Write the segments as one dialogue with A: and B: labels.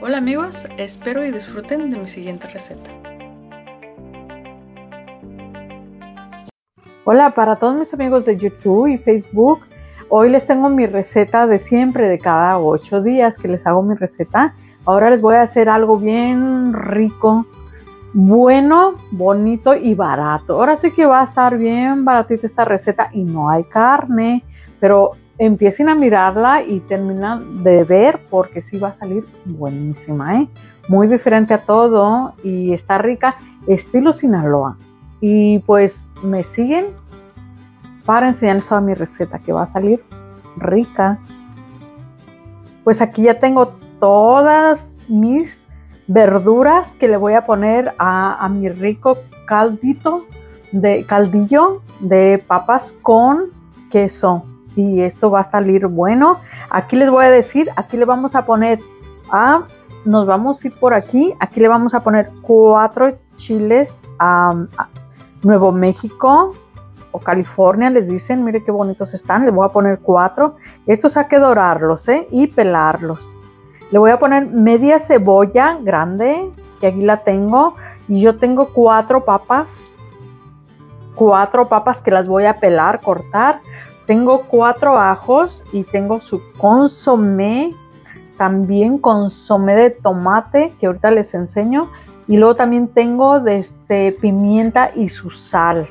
A: Hola amigos, espero y disfruten de mi siguiente receta.
B: Hola para todos mis amigos de YouTube y Facebook. Hoy les tengo mi receta de siempre, de cada ocho días que les hago mi receta. Ahora les voy a hacer algo bien rico, bueno, bonito y barato. Ahora sí que va a estar bien baratita esta receta y no hay carne, pero empiecen a mirarla y terminan de ver porque sí va a salir buenísima, ¿eh? Muy diferente a todo y está rica, estilo Sinaloa. Y pues me siguen para enseñarles toda mi receta que va a salir rica. Pues aquí ya tengo todas mis verduras que le voy a poner a, a mi rico caldito de caldillo de papas con queso y esto va a salir bueno. Aquí les voy a decir, aquí le vamos a poner a, nos vamos a ir por aquí, aquí le vamos a poner cuatro chiles a, Nuevo México o California, les dicen, mire qué bonitos están, le voy a poner cuatro. Estos hay que dorarlos ¿eh? y pelarlos. Le voy a poner media cebolla grande, que aquí la tengo, y yo tengo cuatro papas, cuatro papas que las voy a pelar, cortar. Tengo cuatro ajos y tengo su consomé, también consomé de tomate, que ahorita les enseño. Y luego también tengo de este, pimienta y su sal.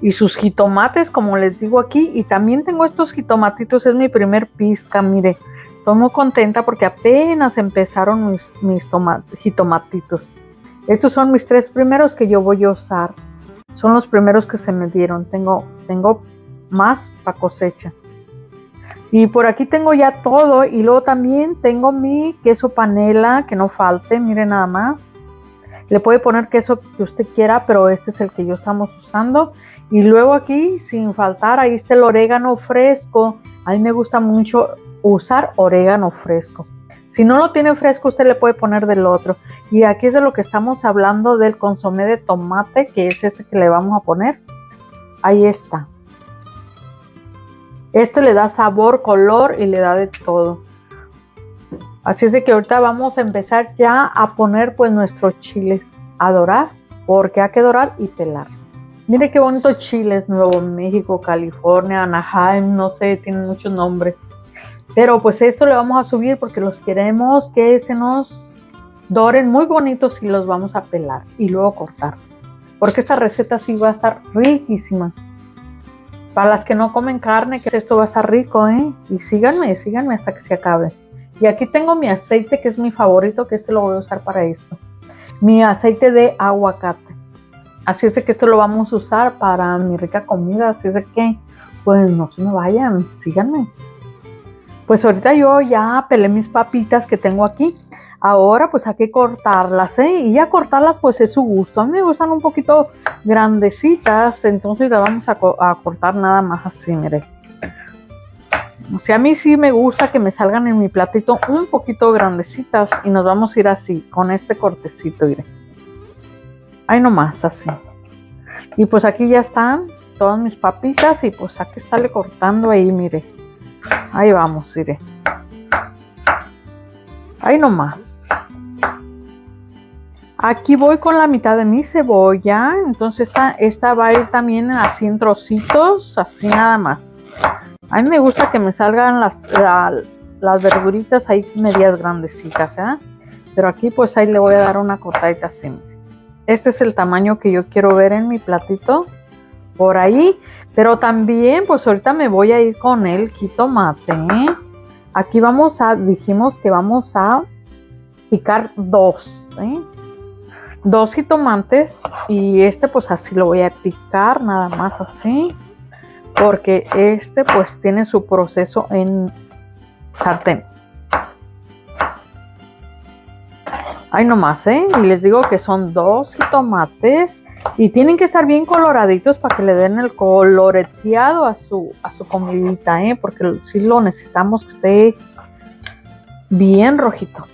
B: Y sus jitomates, como les digo aquí. Y también tengo estos jitomatitos, es mi primer pizca, mire. Estoy muy contenta porque apenas empezaron mis, mis jitomatitos. Estos son mis tres primeros que yo voy a usar. Son los primeros que se me dieron. Tengo, tengo más para cosecha. Y por aquí tengo ya todo y luego también tengo mi queso panela que no falte, miren nada más. Le puede poner queso que usted quiera, pero este es el que yo estamos usando. Y luego aquí, sin faltar, ahí está el orégano fresco. A mí me gusta mucho usar orégano fresco. Si no lo tiene fresco, usted le puede poner del otro. Y aquí es de lo que estamos hablando del consomé de tomate, que es este que le vamos a poner. Ahí está. Esto le da sabor, color y le da de todo. Así es que ahorita vamos a empezar ya a poner pues nuestros chiles a dorar, porque hay que dorar y pelar. Mire qué bonitos chiles, Nuevo México, California, Anaheim, no sé, tienen muchos nombres. Pero pues esto le vamos a subir porque los queremos que se nos doren muy bonitos y los vamos a pelar y luego cortar. Porque esta receta sí va a estar riquísima. Para las que no comen carne, que esto va a estar rico, ¿eh? Y síganme, síganme hasta que se acabe. Y aquí tengo mi aceite, que es mi favorito, que este lo voy a usar para esto. Mi aceite de aguacate. Así es de que esto lo vamos a usar para mi rica comida. Así es de que, pues no se me vayan, síganme. Pues ahorita yo ya pelé mis papitas que tengo aquí. Ahora pues hay que cortarlas, ¿eh? Y ya cortarlas pues es su gusto. A mí me gustan un poquito grandecitas, entonces las vamos a, cortar nada más así, mire. O sea, a mí sí me gusta que me salgan en mi platito un poquito grandecitas y nos vamos a ir así, con este cortecito, mire. Ahí nomás, así. Y pues aquí ya están todas mis papitas y pues aquí estarle cortando ahí, mire. Ahí vamos, mire. Ahí nomás. Aquí voy con la mitad de mi cebolla. Entonces esta, va a ir también así en trocitos, así nada más. A mí me gusta que me salgan las, verduritas ahí medias grandecitas, ¿eh? Pero aquí pues ahí le voy a dar una cortadita así. Este es el tamaño que yo quiero ver en mi platito. Por ahí. Pero también pues ahorita me voy a ir con el jitomate. Aquí vamos a, dijimos que vamos a picar dos, ¿eh? dos jitomates y este pues así lo voy a picar nada más así porque este pues tiene su proceso en sartén. Ahí nomás, ¿eh? Y les digo que son dos tomates y tienen que estar bien coloraditos para que le den el coloreteado a su, a su comidita, ¿eh? Porque si lo necesitamos que esté bien rojito.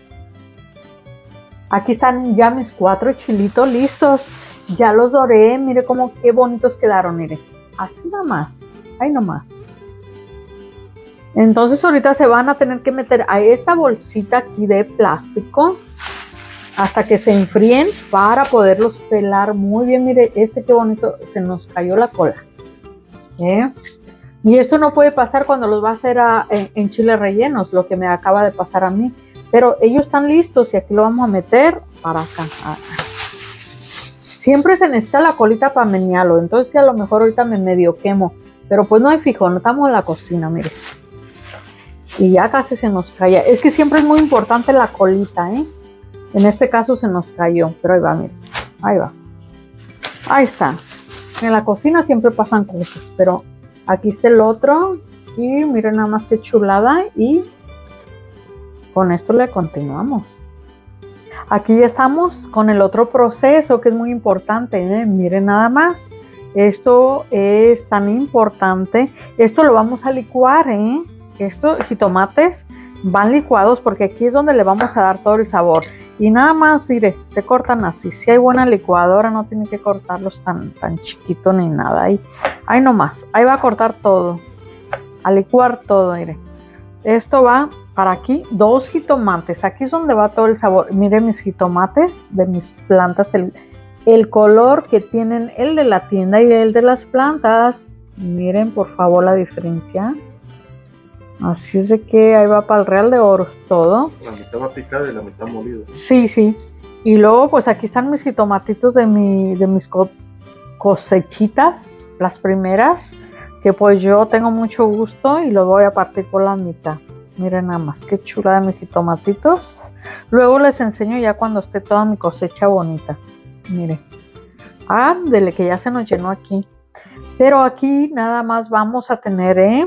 B: Aquí están ya mis cuatro chilitos listos. Ya los doré, mire cómo qué bonitos quedaron, mire. Así nomás, ahí nomás. Entonces ahorita se van a tener que meter a esta bolsita aquí de plástico hasta que se enfríen para poderlos pelar muy bien. Mire, este qué bonito, se nos cayó la cola. ¿eh? Y esto no puede pasar cuando los va a hacer en, en chile rellenos, lo que me acaba de pasar a mí. Pero ellos están listos y aquí lo vamos a meter para acá. Siempre se necesita la colita para menearlo, entonces a lo mejor ahorita me medio quemo. Pero pues no hay fijo, no estamos en la cocina, mire. Y ya casi se nos cae. Es que siempre es muy importante la colita, ¿eh? En este caso se nos cayó, pero ahí va, mire. Ahí va. Ahí está. En la cocina siempre pasan cosas, pero aquí está el otro. Y miren nada más que chulada. Y con esto le continuamos. Aquí estamos con el otro proceso que es muy importante. ¿eh? Miren nada más. Esto es tan importante. Esto lo vamos a licuar. ¿eh? Estos jitomates van licuados porque aquí es donde le vamos a dar todo el sabor. Y nada más, mire, se cortan así. Si hay buena licuadora, no tiene que cortarlos tan, tan chiquito ni nada. Ahí, ahí nomás, ahí va a cortar todo. A licuar todo, mire. Esto va para aquí, dos jitomates. Aquí es donde va todo el sabor. Mire mis jitomates de mis plantas, el, el color que tienen el de la tienda y el de las plantas. Miren por favor la diferencia. Así es de que ahí va para el Real de Oros todo.
C: La mitad va picada y la mitad molida.
B: Sí, sí. Y luego pues aquí están mis jitomatitos de, mi, de mis cosechitas, las primeras, que pues yo tengo mucho gusto y los voy a partir por la mitad. Miren nada más, qué chula de mis jitomatitos. Luego les enseño ya cuando esté toda mi cosecha bonita. Miren. Ándele, que ya se nos llenó aquí. Pero aquí nada más vamos a tener, ¿eh?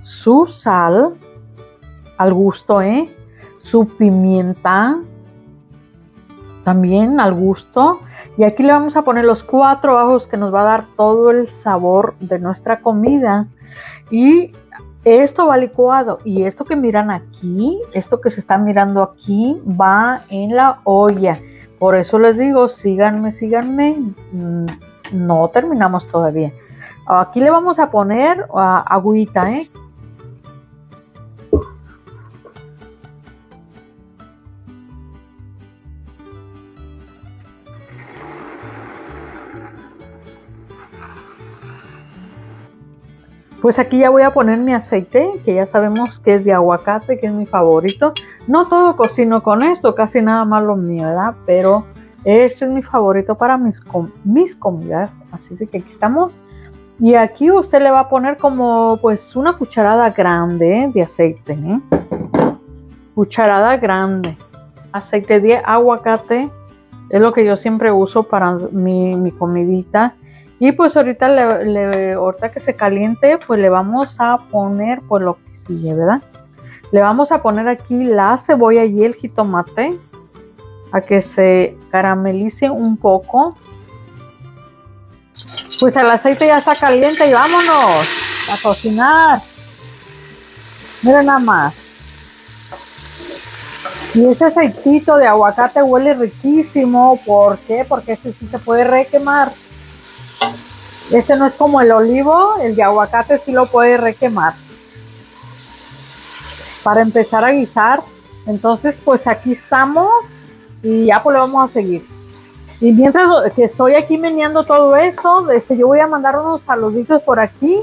B: Su sal al gusto, ¿eh? su pimienta también al gusto. Y aquí le vamos a poner los cuatro ajos que nos va a dar todo el sabor de nuestra comida. Y esto va licuado. Y esto que miran aquí, esto que se está mirando aquí, va en la olla. Por eso les digo, síganme, síganme. Mm, no terminamos todavía. Aquí le vamos a poner uh, agüita, ¿eh? Pues aquí ya voy a poner mi aceite, que ya sabemos que es de aguacate, que es mi favorito. No todo cocino con esto, casi nada más lo mío, ¿verdad? Pero este es mi favorito para mis, mis comidas. Así es que aquí estamos. Y aquí usted le va a poner como pues una cucharada grande de aceite. ¿eh? Cucharada grande. Aceite de aguacate. Es lo que yo siempre uso para mi, mi comidita. Y pues ahorita, le, ahorita que se caliente, pues le vamos a poner pues lo que sigue, ¿verdad? Le vamos a poner aquí la cebolla y el jitomate a que se caramelice un poco. Pues el aceite ya está caliente y vámonos a cocinar. Miren nada más. Y ese aceitito de aguacate huele riquísimo. ¿Por qué? Porque este sí se puede requemar. Este no es como el olivo, el de aguacate sí lo puede requemar. Para empezar a guisar. Entonces, pues aquí estamos y ya pues le vamos a seguir. Y mientras que estoy aquí meneando todo esto, este, yo voy a mandar unos saluditos por aquí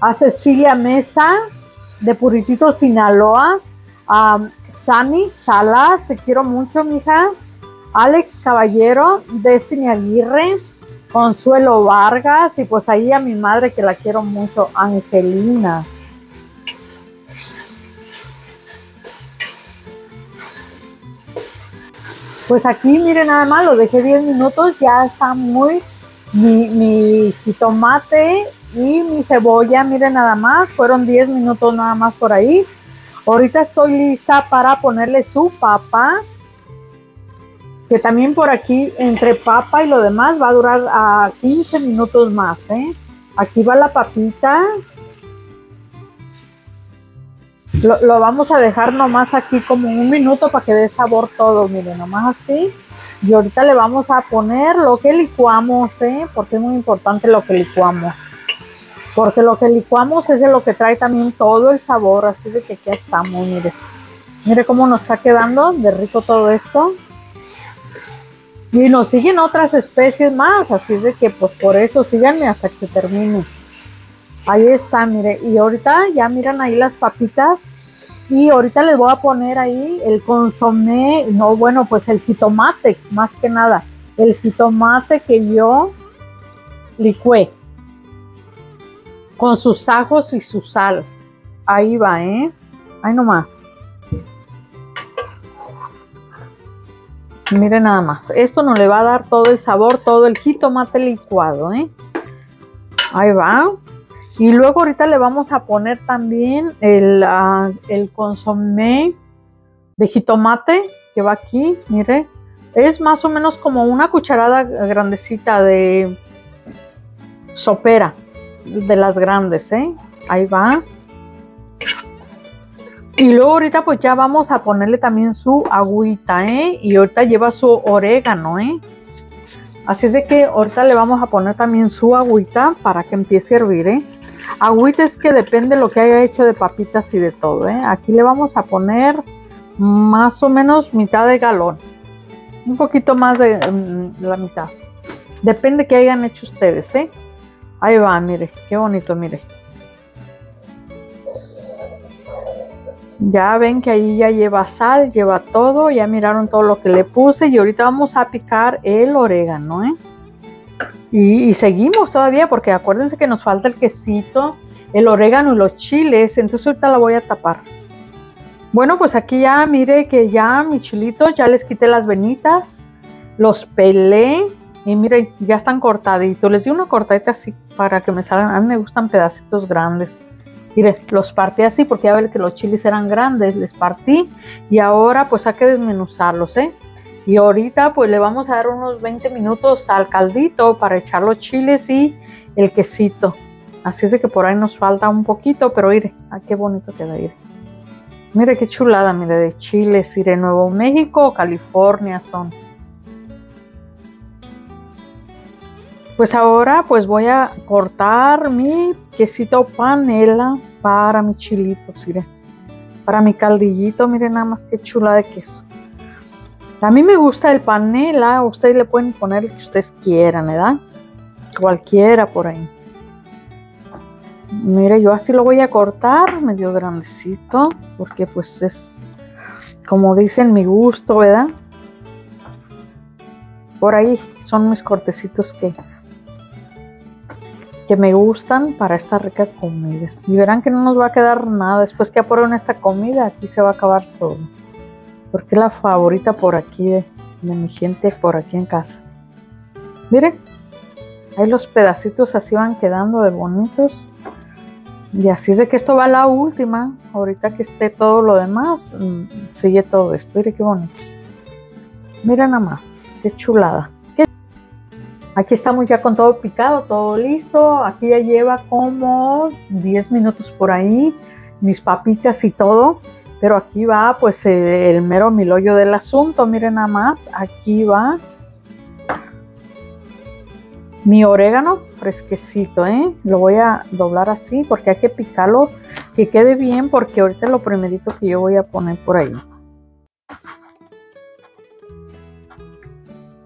B: a Cecilia Mesa de Puritito Sinaloa, a Sani Salas, te quiero mucho, mija. Alex Caballero, Destiny Aguirre, Consuelo Vargas y pues ahí a mi madre que la quiero mucho, Angelina. Pues aquí, miren nada más, lo dejé 10 minutos, ya está muy mi, mi jitomate y mi cebolla, miren nada más, fueron 10 minutos nada más por ahí. Ahorita estoy lista para ponerle su papa que también por aquí entre papa y lo demás va a durar a 15 minutos más. ¿eh? Aquí va la papita. Lo, lo, vamos a dejar nomás aquí como un minuto para que dé sabor todo, miren, nomás así. Y ahorita le vamos a poner lo que licuamos, ¿eh? porque es muy importante lo que licuamos. Porque lo que licuamos es de lo que trae también todo el sabor, así de que aquí estamos, mire. Mire cómo nos está quedando de rico todo esto. Y nos siguen otras especies más, así de que pues por eso síganme hasta que termine. Ahí está, mire. Y ahorita ya miran ahí las papitas. Y ahorita les voy a poner ahí el consomé, no, bueno, pues el jitomate, más que nada. El jitomate que yo licué. Con sus ajos y su sal. Ahí va, ¿eh? Ahí nomás. Miren nada más. Esto nos le va a dar todo el sabor, todo el jitomate licuado, ¿eh? Ahí va. Y luego ahorita le vamos a poner también el, uh, el consomé de jitomate que va aquí, mire. Es más o menos como una cucharada grandecita de sopera, de las grandes, ¿eh? Ahí va. Y luego ahorita pues ya vamos a ponerle también su agüita, ¿eh? Y ahorita lleva su orégano, ¿eh? Así es que ahorita le vamos a poner también su agüita para que empiece a hervir, ¿eh? Agüita es que depende de lo que haya hecho de papitas y de todo, ¿eh? Aquí le vamos a poner más o menos mitad de galón. Un poquito más de um, la mitad. Depende que hayan hecho ustedes, ¿eh? Ahí va, mire, qué bonito, mire. Ya ven que ahí ya lleva sal, lleva todo, ya miraron todo lo que le puse y ahorita vamos a picar el orégano, ¿eh? Y, y, seguimos todavía porque acuérdense que nos falta el quesito, el orégano y los chiles, entonces ahorita la voy a tapar. Bueno, pues aquí ya mire que ya mis chilitos, ya les quité las venitas, los pelé y miren, ya están cortaditos. Les di una cortadita así para que me salgan, a mí me gustan pedacitos grandes. Mire, los partí así porque ya ver que los chiles eran grandes, les partí y ahora pues hay que desmenuzarlos, ¿eh? Y ahorita pues le vamos a dar unos 20 minutos al caldito para echar los chiles y el quesito. Así es de que por ahí nos falta un poquito, pero mire, ah, qué bonito queda, mire. Mire qué chulada, mire, de chiles, de Nuevo México o California son. Pues ahora pues voy a cortar mi quesito panela para mi chilito, mire. Para mi caldillito, miren nada más qué chula de queso. A mí me gusta el panela, ustedes le pueden poner el que ustedes quieran, ¿verdad? Cualquiera por ahí. Mire, yo así lo voy a cortar medio grandecito, porque pues es, como dicen, mi gusto, ¿verdad? Por ahí son mis cortecitos que que me gustan para esta rica comida. Y verán que no nos va a quedar nada. Después que aprueben esta comida, aquí se va a acabar todo. Porque es la favorita por aquí de, mi gente por aquí en casa. Miren, ahí los pedacitos así van quedando de bonitos. Y así es de que esto va a la última. Ahorita que esté todo lo demás, sigue todo esto. Miren qué bonitos. Miren nada más, qué chulada. Aquí estamos ya con todo picado, todo listo. Aquí ya lleva como 10 minutos por ahí, mis papitas y todo. Pero aquí va pues el mero milollo del asunto. Miren nada más, aquí va mi orégano fresquecito, ¿eh? Lo voy a doblar así porque hay que picarlo que quede bien porque ahorita lo primerito que yo voy a poner por ahí.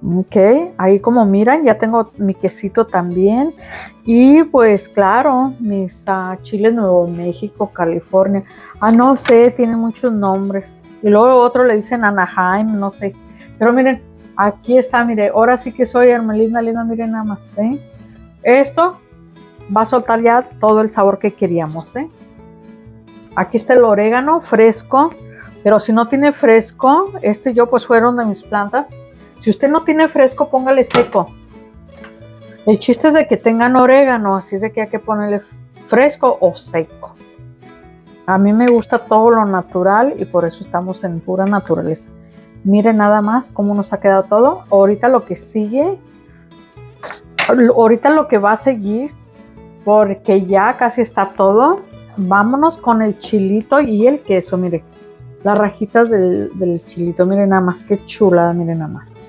B: Ok, ahí como miran ya tengo mi quesito también. Y pues claro, mis uh, chiles Nuevo México, California, ah no sé, tienen muchos nombres. Y luego otro le dicen Anaheim, no sé, pero miren, aquí está, mire, ahora sí que soy Hermelina Lina, miren nada más, ¿eh? Esto va a soltar ya todo el sabor que queríamos, ¿eh? Aquí está el orégano fresco, pero si no tiene fresco, este yo pues fueron de mis plantas, si usted no tiene fresco, póngale seco. El chiste es de que tengan orégano, así es de que hay que ponerle fresco o seco. A mí me gusta todo lo natural y por eso estamos en pura naturaleza. Miren nada más cómo nos ha quedado todo. Ahorita lo que sigue, ahorita lo que va a seguir, porque ya casi está todo. Vámonos con el chilito y el queso, mire. Las rajitas del, chilito, miren nada más, qué chula, miren nada más.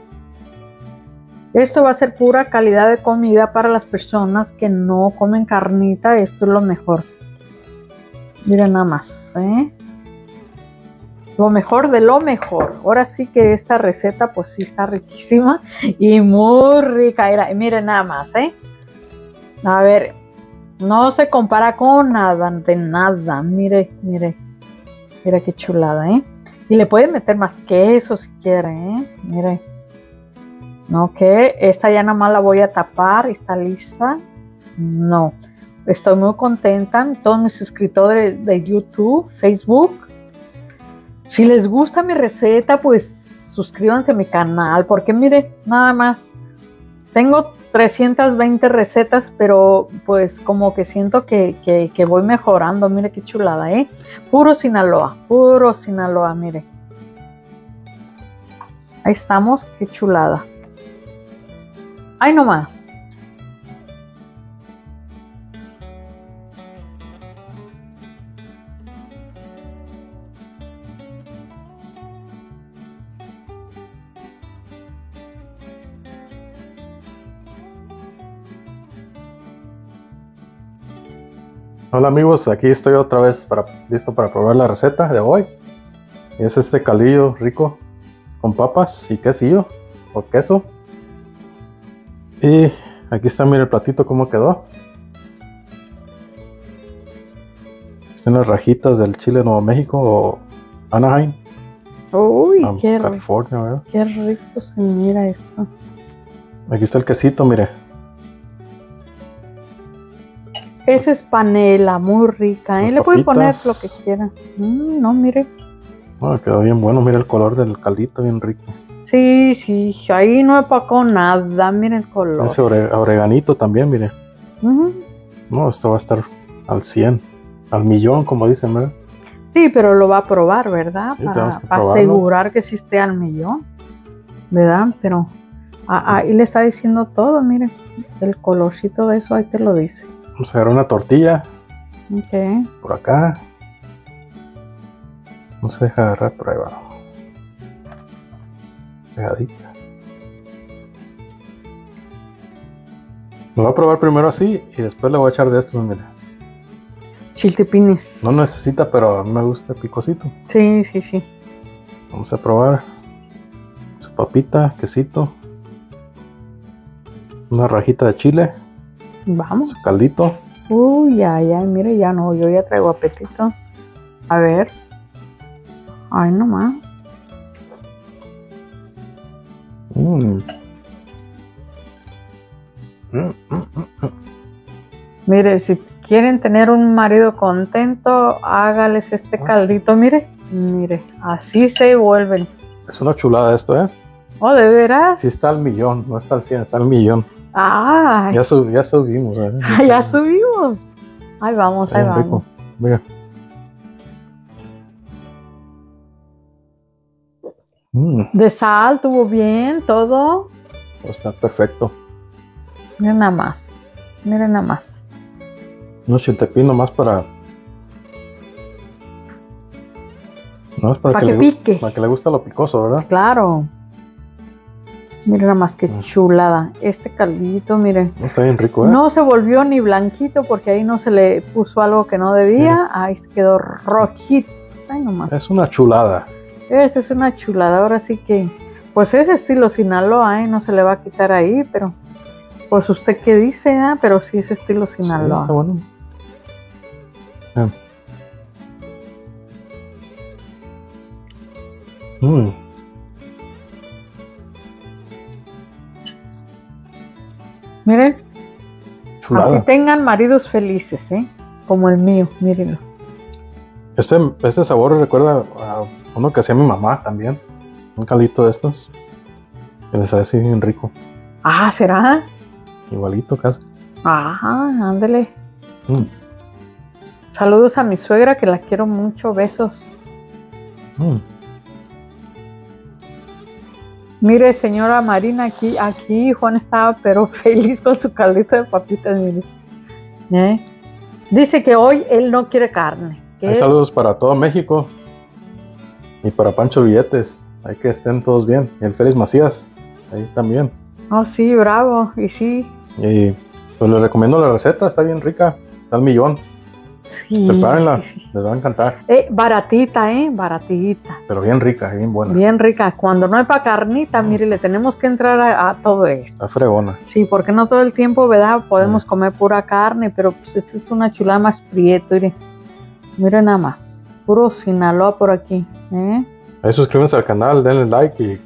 B: Esto va a ser pura calidad de comida para las personas que no comen carnita. Esto es lo mejor. Miren nada más, ¿eh? Lo mejor de lo mejor. Ahora sí que esta receta pues sí está riquísima y muy rica. Era, miren nada más, ¿eh? A ver, no se compara con nada, de nada. Mire, mire. Mira qué chulada, ¿eh? Y le pueden meter más queso si quiere, ¿eh? Mire. No, que esta ya nada más la voy a tapar. ¿Está lista? No. Estoy muy contenta. Todos mis suscriptores de YouTube, Facebook. Si les gusta mi receta, pues suscríbanse a mi canal. Porque mire, nada más. Tengo 320 recetas, pero pues como que siento que, que, que, voy mejorando. Mire qué chulada, ¿eh? Puro Sinaloa, puro Sinaloa, mire. Ahí estamos, qué chulada. Ahí nomás.
C: Hola amigos, aquí estoy otra vez para, listo para probar la receta de hoy. Es este caldillo rico con papas y quesillo o queso. Y aquí está, mire el platito cómo quedó. Están las rajitas del Chile Nuevo México o Anaheim.
B: Uy,
C: um,
B: qué,
C: California, ¿verdad?
B: qué rico se mira esto.
C: Aquí está el quesito, mire.
B: Esa es panela, muy rica. ¿eh? Le pueden poner lo que quieran. Mm, no, mire.
C: Oh, quedó bien bueno, mira el color del caldito, bien rico.
B: Sí, sí, ahí no empacó nada. Mira el color.
C: Ese ore- oreganito también, mire. No, esto va a estar al 100, al millón, como dicen, ¿verdad?
B: Sí, pero lo va a probar, ¿verdad?
C: Sí,
B: para
C: que
B: para asegurar que sí esté al millón, ¿verdad? Pero ah, ahí le está diciendo todo, mire. El colorcito de eso ahí te lo dice.
C: Vamos a agarrar una tortilla
B: Ok.
C: por acá. No se deja agarrar por ahí. Pegadita. Lo voy a probar primero así y después le voy a echar de estos, mire.
B: Chiltepines.
C: No necesita, pero a mí me gusta picosito.
B: Sí, sí, sí.
C: Vamos a probar su papita, quesito, una rajita de chile,
B: Vamos.
C: su caldito.
B: Uy, ay, ay, mire, ya no, yo ya traigo apetito. A ver. Ay, nomás.
C: Mm.
B: Mire, si quieren tener un marido contento, hágales este
C: Ah.
B: caldito, mire. Mire, así se vuelven.
C: Es una chulada esto, ¿eh?
B: Oh, ¿de veras?
C: Sí está al millón, no está al 100, está al millón.
B: Ay,
C: Ya, sub- ya subimos, ¿eh?
B: ya subimos. Ahí vamos, ahí vamos.
C: rico. Mira. Mm,
B: De sal, tuvo bien, todo.
C: está perfecto.
B: Miren nada más. Miren nada más.
C: Unos chiltepín nomás para. No es para,
B: Pa'
C: que,
B: que
C: le,
B: pique.
C: para que le gusta lo picoso, ¿verdad?
B: Claro. Miren nada más que
C: Mm.
B: chulada. Este caldito, miren.
C: Está bien rico, ¿eh?
B: No se volvió ni blanquito porque ahí no se le puso algo que no debía. Ahí se quedó rojito. Ay, nomás.
C: Es una chulada.
B: Esta es una chulada. Ahora sí que, pues es estilo Sinaloa, ¿eh? no se le va a quitar ahí, pero pues usted qué dice, ah? pero sí es estilo
C: Sí,
B: Sinaloa.
C: está bueno. Ah. Mm,
B: Miren,
C: chulada.
B: así tengan maridos felices, ¿eh? como el mío, mírenlo.
C: Este, este sabor recuerda a uno que hacía mi mamá también. Un caldito de estos. Que les hace así bien rico.
B: Ah, ¿será?
C: Igualito casi.
B: Ajá, ándele.
C: Mm,
B: Saludos a mi suegra que la quiero mucho, besos.
C: mm.
B: Mire, señora Marina, aquí, aquí Juan estaba pero feliz con su caldito de papitas, mire. ¿Eh? Dice que hoy él no quiere carne.
C: Hay saludos para todo México. Y para Pancho Billetes. Hay que estén todos bien. Y el Félix Macías. Ahí también.
B: Oh, sí, bravo. Y sí.
C: Y pues les recomiendo la receta, está bien rica, está al millón.
B: sí
C: Prepárenla,
B: sí, sí.
C: les va a encantar.
B: Eh, baratita, ¿eh? Baratita.
C: Pero bien rica, bien buena.
B: Bien rica. Cuando no hay para carnita, mire, le tenemos que entrar a, a todo esto.
C: Está fregona.
B: Sí, porque no todo el tiempo, ¿verdad? Podemos comer pura carne, pero pues esta es una chulada más prieto, mire. Mire nada más. Puro Sinaloa por aquí. ¿eh?
C: Ahí suscríbanse al canal, denle like y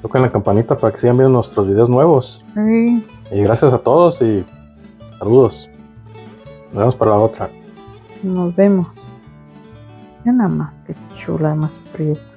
C: toquen la campanita para que sigan viendo nuestros videos nuevos.
B: Sí.
C: Y gracias a todos y saludos. Nos vemos para la otra.
B: Nos vemos. Mira nada más que chula, más prieto.